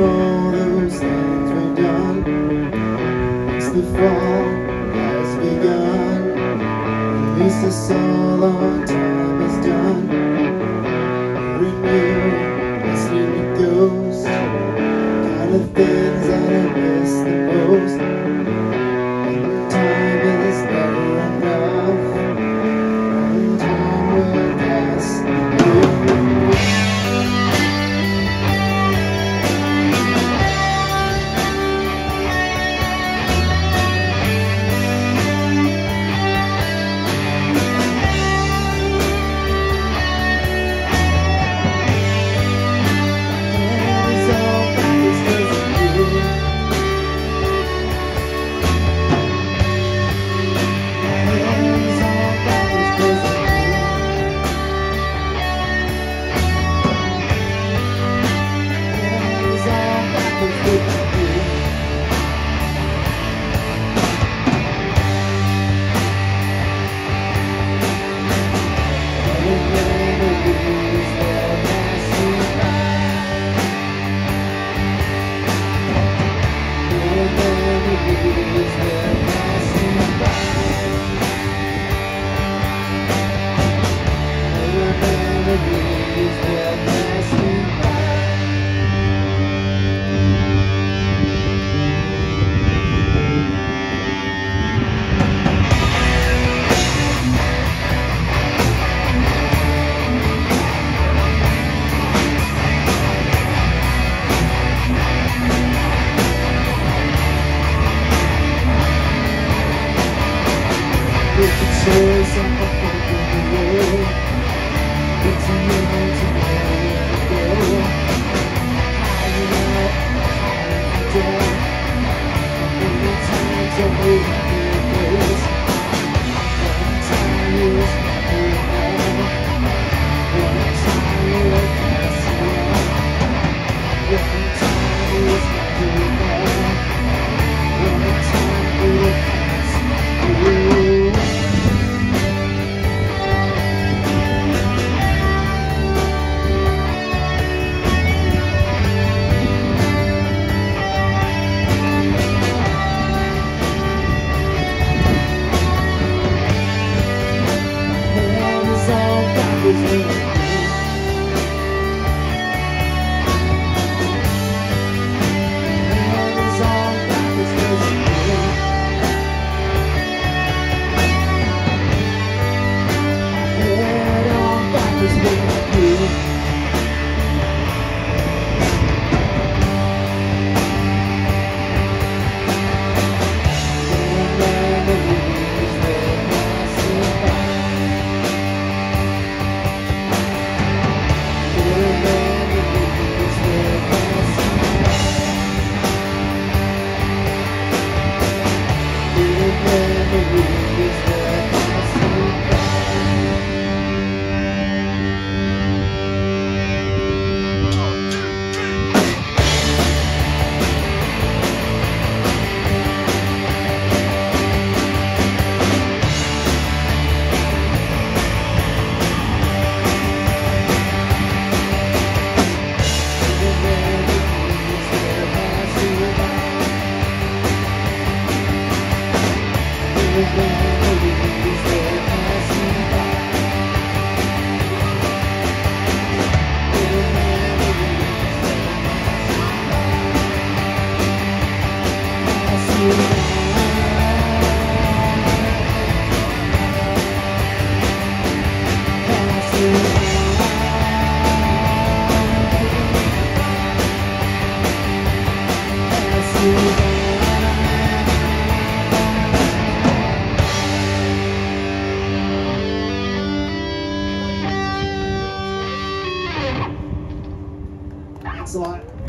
all those things we've done It's the fall has begun time is done Renew, Kind of things I with the toys you. A lot.